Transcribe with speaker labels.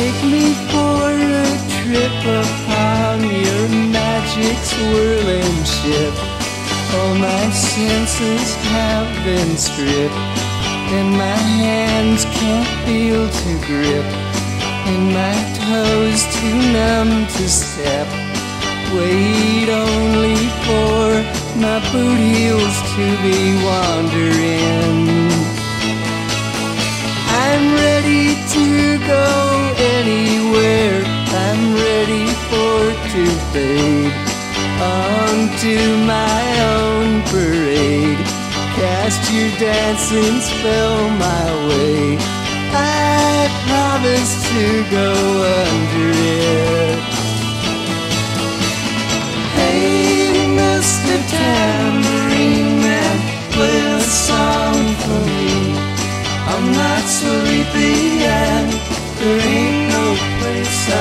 Speaker 1: Take me for a trip upon your magic swirling ship. All my senses have been stripped, and my hands can't feel to grip, and my toes too numb to step. Wait only for my boot heels to be wandering. to my own parade. Cast your dancing spell my way. I promise to go under it. Hey, Mr. Tambourine Man, play a song for me. I'm not sleepy and there ain't no place